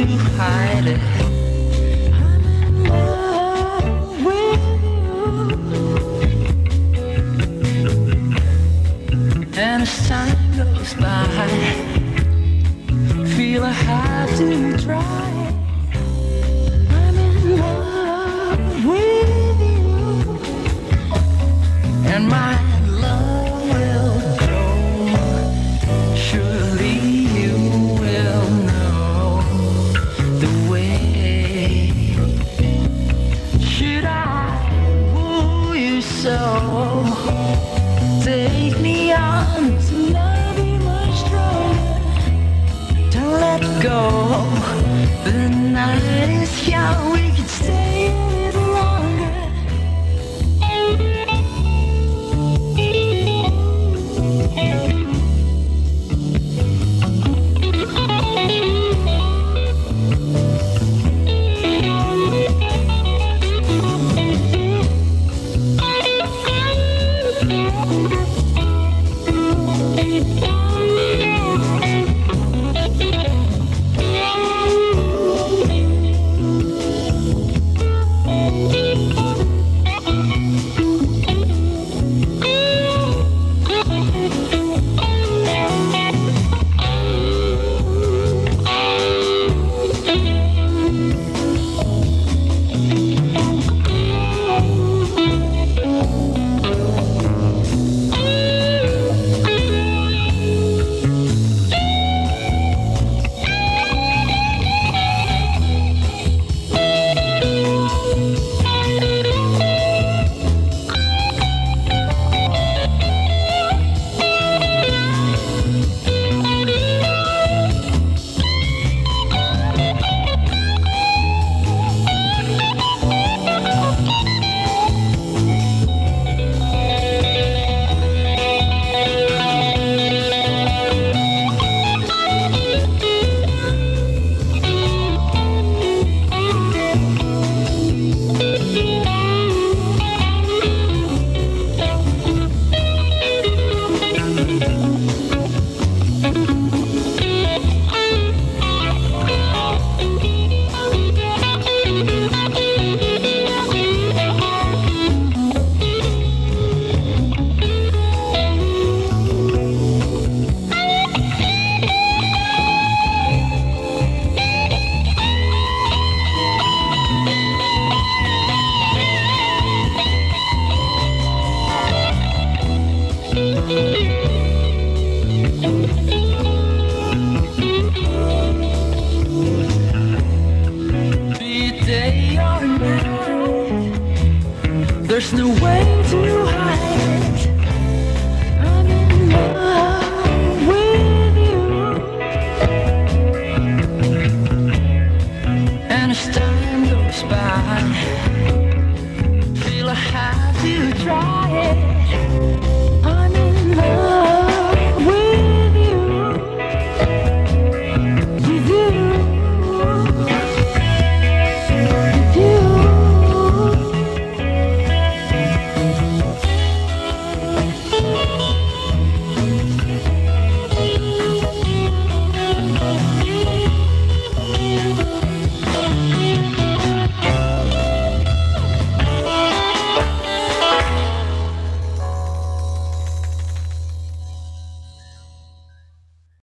hide it. I'm in love with you. And as time goes by, feel I have to try. So? Take me on to love you much stronger. Don't let go. The night is young, There's no way to hide it. I'm in love with you. And as time goes by, feel I have to try it.